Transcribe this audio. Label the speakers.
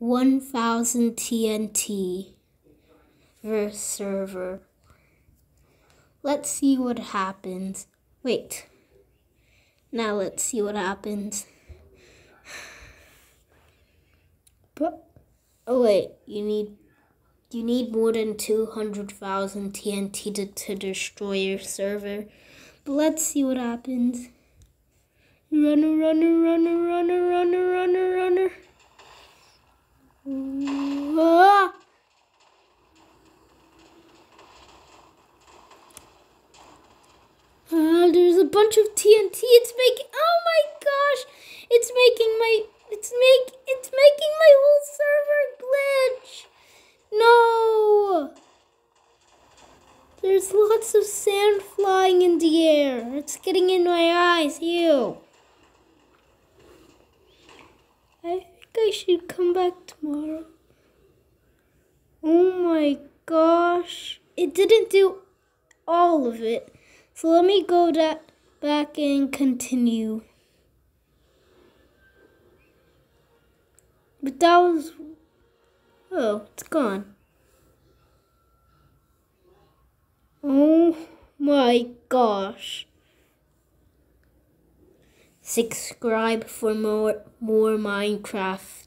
Speaker 1: 1000 TNT verse server. Let's see what happens. Wait. Now let's see what happens. But oh wait, you need you need more than 200,000 TNT to, to destroy your server. But let's see what happens. Runner, runner, runner, runner, runner, runner. There's a bunch of TNT. It's making. Oh my gosh! It's making my. It's make. It's making my whole server glitch. No. There's lots of sand flying in the air. It's getting in my eyes. Ew. I think I should come back tomorrow. Oh my gosh. It didn't do all of it. So let me go that back and continue. But that was Oh, it's gone. Oh my gosh. Subscribe for more more Minecraft.